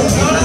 Oh,